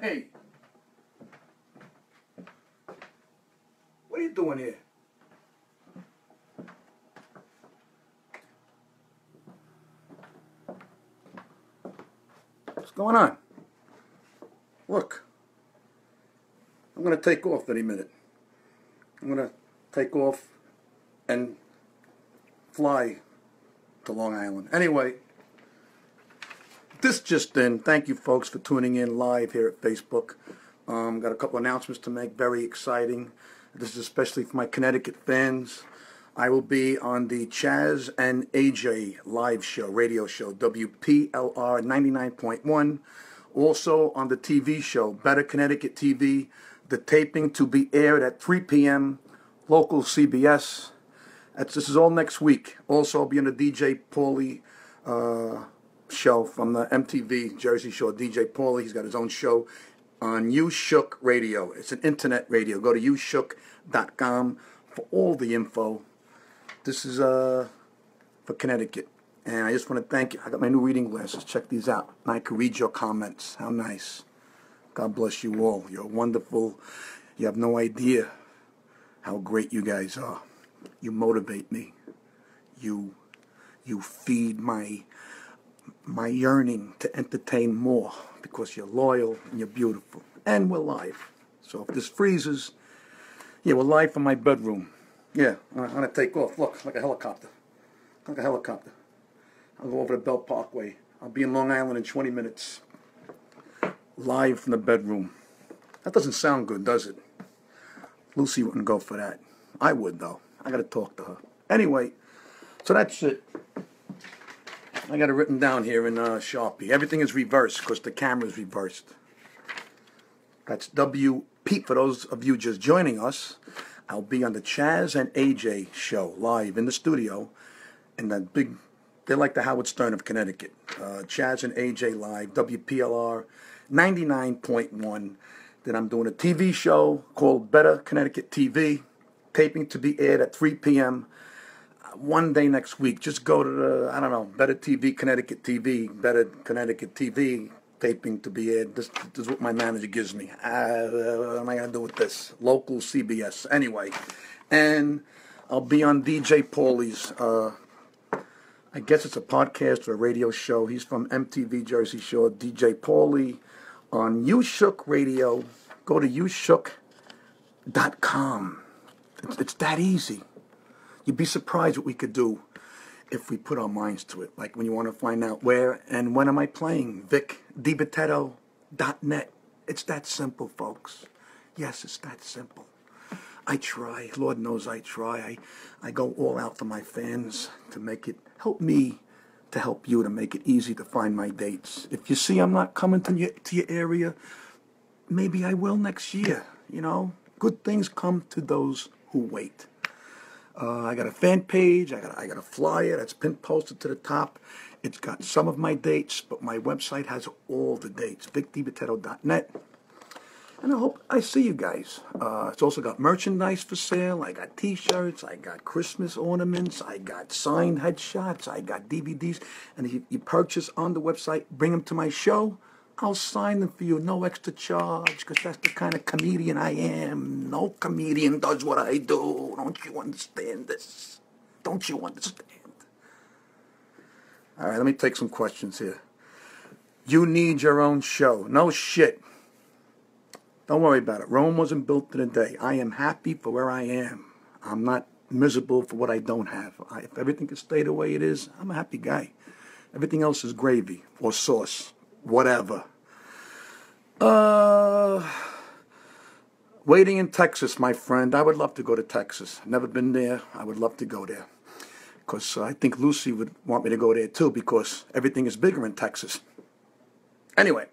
Hey. What are you doing here? What's going on? Look. I'm going to take off any minute. I'm going to take off and fly to Long Island. Anyway, this just then, Thank you, folks, for tuning in live here at Facebook. Um, got a couple announcements to make. Very exciting. This is especially for my Connecticut fans. I will be on the Chaz and AJ live show, radio show, WPLR 99.1. Also on the TV show, Better Connecticut TV. The taping to be aired at 3 p.m. local CBS. That's, this is all next week. Also, I'll be on the DJ Paulie uh, show from the MTV Jersey Shore. DJ Paulie, he's got his own show on You Shook Radio. It's an internet radio. Go to youshook.com for all the info. This is uh, for Connecticut. And I just want to thank you. I got my new reading glasses. Check these out. And I can read your comments. How nice. God bless you all. You're wonderful. You have no idea how great you guys are. You motivate me. You you feed my my yearning to entertain more because you're loyal and you're beautiful. And we're live. So if this freezes, yeah, we're live from my bedroom. Yeah, I'm gonna take off. Look, like a helicopter. Like a helicopter. I'll go over to Belt Parkway. I'll be in Long Island in 20 minutes. Live from the bedroom. That doesn't sound good, does it? Lucy wouldn't go for that. I would, though. I gotta talk to her. Anyway, so that's it. I got it written down here in uh, Sharpie. Everything is reversed because the camera is reversed. That's WP for those of you just joining us. I'll be on the Chaz and AJ show live in the studio in that big, they're like the Howard Stern of Connecticut. Uh, Chaz and AJ live, WPLR 99.1. Then I'm doing a TV show called Better Connecticut TV, taping to be aired at 3 p.m. One day next week. Just go to the, I don't know, Better TV, Connecticut TV, Better Connecticut TV, taping to be aired. This, this is what my manager gives me. Uh, what am I going to do with this? Local CBS. Anyway. And I'll be on DJ Paulie's, uh, I guess it's a podcast or a radio show. He's from MTV Jersey Shore. DJ Paulie on You Shook Radio. Go to youshook.com. It's, it's that easy. You'd be surprised what we could do if we put our minds to it. Like when you want to find out where and when am I playing, VicDiBitetto.net. It's that simple, folks. Yes, it's that simple. I try. Lord knows I try. I, I go all out for my fans to make it help me to help you to make it easy to find my dates. If you see I'm not coming to your to your area, maybe I will next year. You know, good things come to those who wait. Uh, I got a fan page. I got I got a flyer that's pin posted to the top. It's got some of my dates, but my website has all the dates. VicDiBitetto.net. And I hope I see you guys. Uh, it's also got merchandise for sale. I got T-shirts. I got Christmas ornaments. I got signed headshots. I got DVDs. And if you, you purchase on the website, bring them to my show. I'll sign them for you, no extra charge, because that's the kind of comedian I am. No comedian does what I do. Don't you understand this? Don't you understand? All right, let me take some questions here. You need your own show. No shit. Don't worry about it. Rome wasn't built in a day. I am happy for where I am. I'm not miserable for what I don't have. I, if everything can stay the way it is, I'm a happy guy. Everything else is gravy or sauce, whatever. Uh, waiting in Texas, my friend. I would love to go to Texas. Never been there. I would love to go there. Because uh, I think Lucy would want me to go there too because everything is bigger in Texas. Anyway.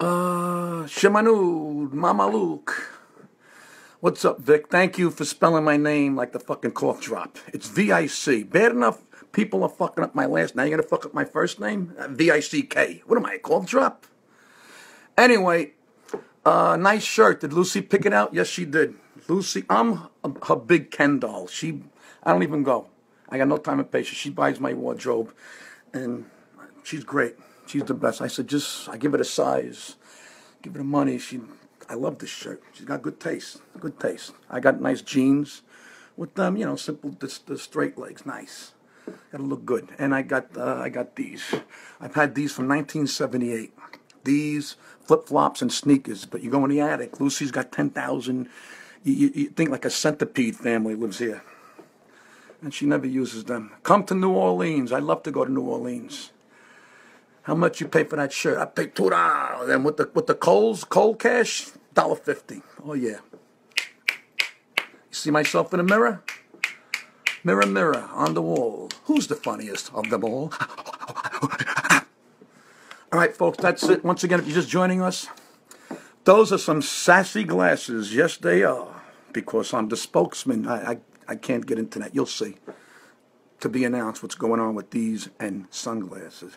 Uh, Shemanud, Mama Luke. What's up, Vic? Thank you for spelling my name like the fucking cough drop. It's V-I-C. Bad enough people are fucking up my last. Now you're gonna fuck up my first name? Uh, V-I-C-K. What am I, a cough drop? Anyway, uh, nice shirt. Did Lucy pick it out? Yes, she did. Lucy, I'm her big Ken doll. She, I don't even go. I got no time and patience. She buys my wardrobe, and she's great. She's the best. I said, just, I give it a size. give her the money. She, I love this shirt. She's got good taste. Good taste. I got nice jeans with them, you know, simple, the, the straight legs. Nice. Gotta look good. And I got, uh, I got these. I've had these from 1978. These flip flops and sneakers. But you go in the attic. Lucy's got 10,000. You, you, think like a centipede family lives here. And she never uses them. Come to New Orleans. I love to go to New Orleans. How much you pay for that shirt? I pay two dollars. And with the with the Kohl's cold cash, dollar fifty. Oh yeah. You see myself in the mirror? Mirror, mirror on the wall. Who's the funniest of them all? all right, folks, that's it. Once again, if you're just joining us, those are some sassy glasses. Yes, they are. Because I'm the spokesman. I, I, I can't get into that. You'll see. To be announced what's going on with these and sunglasses.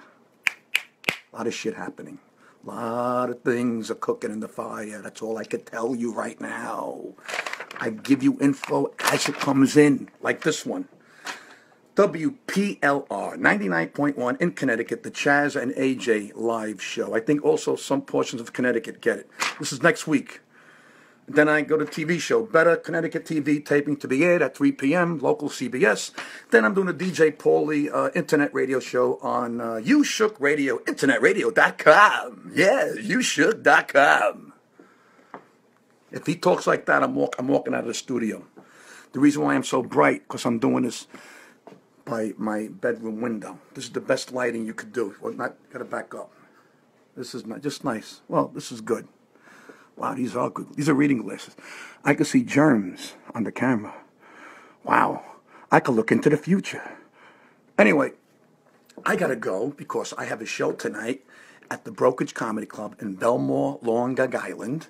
A lot of shit happening. A lot of things are cooking in the fire. That's all I could tell you right now. I give you info as it comes in, like this one. WPLR 99.1 in Connecticut, the Chaz and AJ live show. I think also some portions of Connecticut get it. This is next week. Then I go to TV show, Better Connecticut TV, taping to be aired at 3 p.m., local CBS. Then I'm doing a DJ Paulie uh, internet radio show on uh, You Shook Radio, internetradio.com. Yeah, YouShook.com. If he talks like that, I'm, walk, I'm walking out of the studio. The reason why I'm so bright, because I'm doing this by my bedroom window. This is the best lighting you could do. Well, not, gotta back up. This is not, just nice. Well, this is good. Wow, these are all good. These are reading glasses. I can see germs on the camera. Wow, I could look into the future. Anyway, I gotta go because I have a show tonight at the Brokerage Comedy Club in Bellmore, Long Island.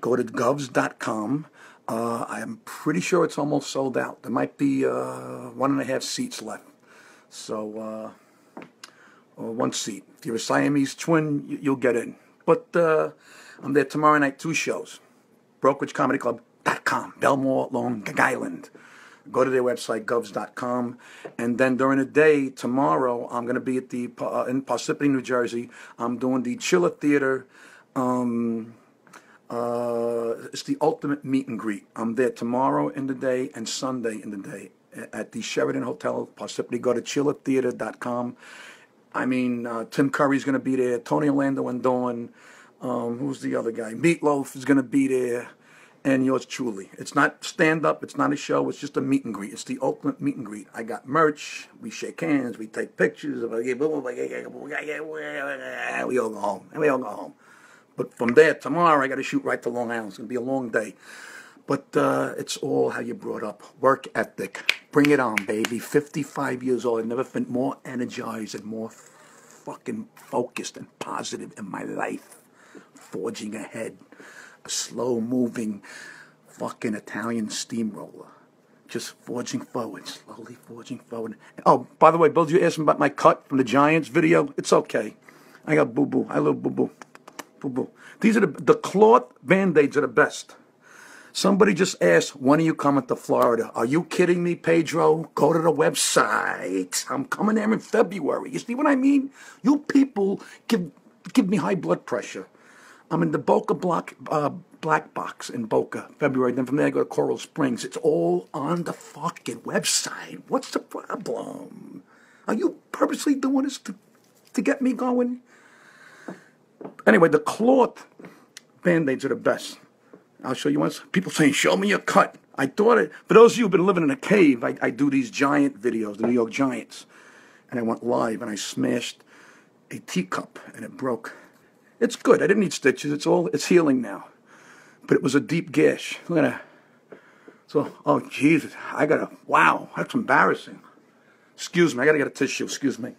Go to govs.com. Uh, I'm pretty sure it's almost sold out. There might be uh, one and a half seats left. So, uh, one seat. If you're a Siamese twin, you'll get in. But uh, I'm there tomorrow night, two shows. BrokerageComedyClub.com, Bellmore, Long Island. Go to their website, govs.com. And then during the day, tomorrow, I'm going to be at the uh, in Parsippany, New Jersey. I'm doing the Chiller Theater. Um, uh, it's the ultimate meet and greet. I'm there tomorrow in the day and Sunday in the day at the Sheraton Hotel, Parsippany Go to chillertheater.com. I mean, uh, Tim Curry's going to be there. Tony Orlando and Dawn. Um, who's the other guy? Meatloaf is going to be there, and yours truly. It's not stand up. It's not a show. It's just a meet and greet. It's the ultimate meet and greet. I got merch. We shake hands. We take pictures. We all go home. And we all go home. But from there tomorrow, I got to shoot right to Long Island. It's going to be a long day. But uh, it's all how you brought up. Work ethic. Bring it on, baby. 55 years old. I've never been more energized and more fucking focused and positive in my life forging ahead, a slow moving fucking Italian steamroller. Just forging forward, slowly forging forward. Oh, by the way, Bill, you asked me about my cut from the Giants video? It's okay. I got boo boo. I love boo boo. These are the, the cloth band aids are the best. Somebody just asked, when are you coming to Florida? Are you kidding me, Pedro? Go to the website. I'm coming there in February. You see what I mean? You people give give me high blood pressure. I'm in the Boca Block, uh, Black Box in Boca, February. Then from there, I go to Coral Springs. It's all on the fucking website. What's the problem? Are you purposely doing this to, to get me going? Anyway, the cloth band aids are the best. I'll show you once. People saying, show me your cut. I thought it, for those of you who've been living in a cave, I, I do these giant videos, the New York Giants. And I went live and I smashed a teacup and it broke. It's good. I didn't need stitches. It's all it's healing now. But it was a deep gash. Look at that. So, oh Jesus, I gotta. Wow, that's embarrassing. Excuse me, I gotta get a tissue. Excuse me.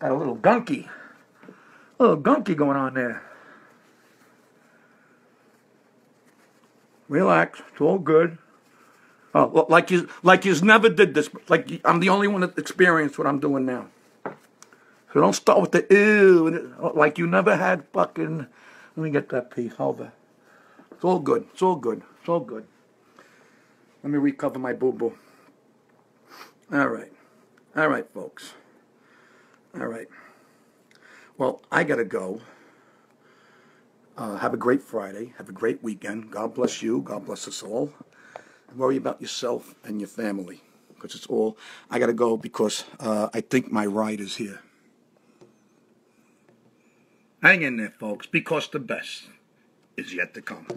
Got a little gunky, a little gunky going on there. Relax. It's all good. Oh, like you, like you never did this. Like I'm the only one that experienced what I'm doing now. So don't start with the ew, oh, like you never had fucking. Let me get that piece. over. It's all good. It's all good. It's all good. Let me recover my boo boo. All right. All right, folks. All right. Well, I got to go. Uh, have a great Friday. Have a great weekend. God bless you. God bless us all. And worry about yourself and your family because it's all. I got to go because uh, I think my ride is here. Hang in there, folks, because the best is yet to come.